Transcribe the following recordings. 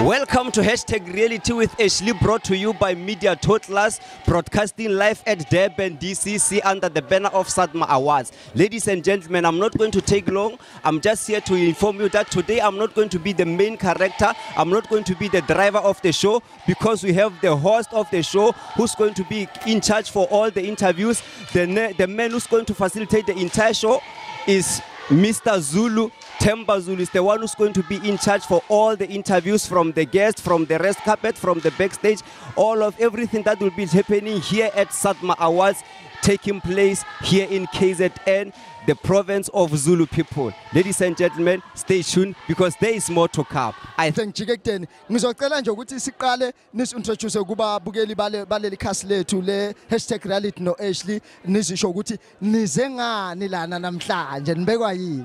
Welcome to Hashtag Reality with Ashley, brought to you by Media Totlers, broadcasting live at Durban, DCC, under the banner of Sadma Awards. Ladies and gentlemen, I'm not going to take long. I'm just here to inform you that today I'm not going to be the main character. I'm not going to be the driver of the show because we have the host of the show who's going to be in charge for all the interviews. The, the man who's going to facilitate the entire show is Mr. Zulu. Temba Zulu is the one who's going to be in charge for all the interviews from the guests, from the rest carpet, from the backstage, all of everything that will be happening here at Satma Awards, taking place here in KZN, the province of Zulu people. Ladies and gentlemen, stay tuned because there is more to come. I ngijike kudeni ngizocela nje ukuthi siqale nisintroduce kubabukeli bale baleli khasi lethu le hashtag #reality no Ashley. Nizisho ukuthi nize ngani lana namhlanje? Nibekwa yini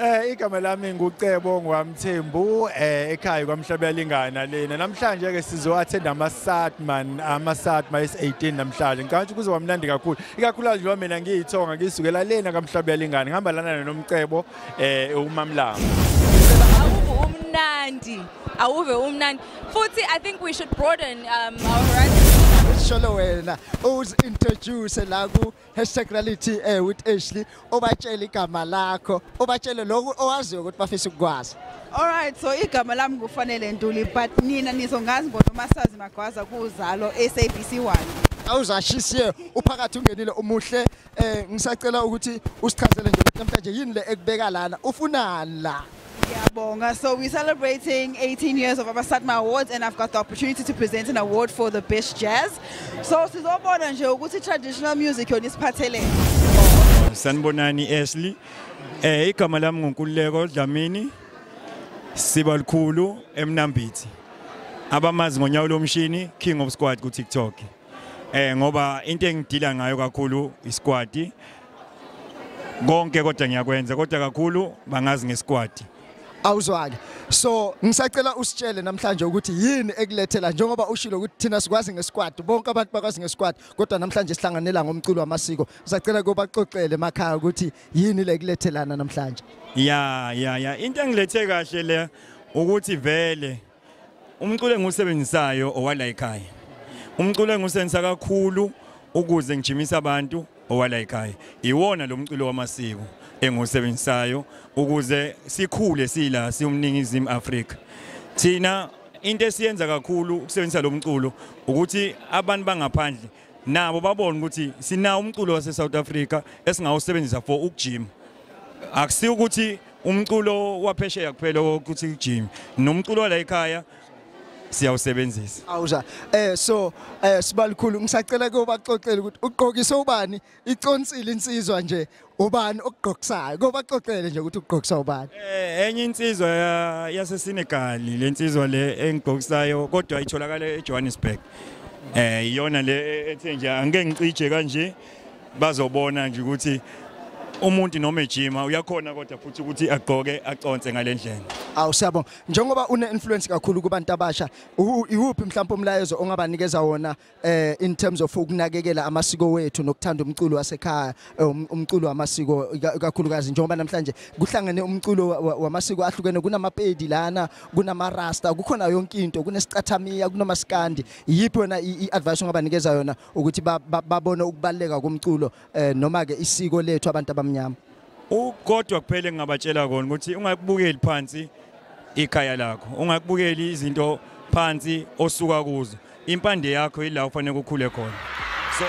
Eh igama lami ngucebo ngwamthembu eh ekhaya kwamhlabelingana lena. Namhlanje ke sizoattend ama Satman ama Satma is18 namhlanje. Ngicabanga kuzoba mnandi kakhulu ikakhulukazi njengoba mina ngiyithonga ngisukela lena kamhlabelingana ngihamba lana nomcebo eh umamlanga. Umnandi awuve umnandi. Futhi i think we should broaden um, our horizons sholo wena uzi introduce la ku #reality eh with Ashley obatshela igama lakho obatshele lokho owaziyo ukuthi bafisa ukukwazi. Alright so igama lami ngufanele Ntuli but nina nizongazi ngoba masazi magwaza kuzalo SABC1 awuzashisiye uphakathi ungenile umuhle eh ngisacela ukuthi usichazele nje namhlanje yini le ekubeka lana ufunani la? Ngiyabonga so we celebrating 18 years of Abasatma Awards and I've got the opportunity to present an award for the best jazz. So sizobona nje ukuthi traditional music yona isiphathele sanibonani Ashley. Eh igama lami nguNkululeko Dlamini. Siba likhulu emnambithi. Abamazi ngonyawo lomshini king of squad ku TikTok eh ngoba into engidila ngayo kakhulu isquad. Konke kodwa ngiyakwenza kodwa kakhulu bangazi ngesquad. Awuzwake so ngisacela usitshele namhlanje ukuthi yini ekulethela njengoba ushilo ukuthi thina sikwazi ngesquad bonke abantu bakwazi ngesquad kodwa namhlanje sihlanganela ngomculo wamasiko. Ngisacela kubaxoxele emakhaya ukuthi yini le kulethelana namhlanje? Ya ya ya. Into engilethe kahle le ukuthi vele umculo engiwusebenzisayo owala ekhaya. Umculo engiwusebenzisa kakhulu ukuze ngijimisa abantu owala ekhaya. Iwona lo mculo wamasiko. Engiwusebenzisayo ukuze sikhule sila siumningizimu Afrika. Thina into esiyenza kakhulu ukusebenzisa lo mculo ukuthi abantu bangaphandle nabo babone ukuthi sinawo umculo wase South Africa esingawusebenzisa for ukujima. Akusiyo ukuthi umculo waphesheya kuphela ukuthi ugym nomculo la ekhaya siyawusebenzisa. Awuza. Eh so eh sibalikhulu ngisacela kubaxoxela ukuthi uqhokise ubani? Iconsile insizwa nje ubani okugqokisayo kubaxoxele nje ukuthi ugqokisa ubani. Eh enye insizwa ya- yase Senegal lensizwa le engigqokisayo kodwa itholakala eJohannesburg. Eh iyona le ethe nje angeke ngicije kanje bazobona nje ukuthi umuntu noma ejima uyakhona kodwa futhi ukuthi agqoke aconse ngalendlela awu siyabonga njengoba une influence kakhulu kubantu abasha u- iwuphi mhlawumbe umlayezo ongabanikeza wona eh in terms of ukunakekela amasiko wethu nokuthanda umculo wasekhaya eh, um- umculo wamasiko ika- kakhulukazi njengoba namhlanje kuhlangene umculo wa- wa- wamasiko ahlukene kunamapedi lana kunamarasta kukhona yonke into kunesicathamia kunamaskandi. Yiphi wena i- i-advice ongabanikeza yona ukuthi ba- ba- babone ukubaleka komculo eh noma ke isiko lethu abantu abamnyama? Ukodwa kuphela engingabatshela kona ukuthi ungakubukeli phansi ikhaya lakho. Ungakubukeli izinto phansi osuka kuzo. Impande yakho ila ufanele ukukhule khona. So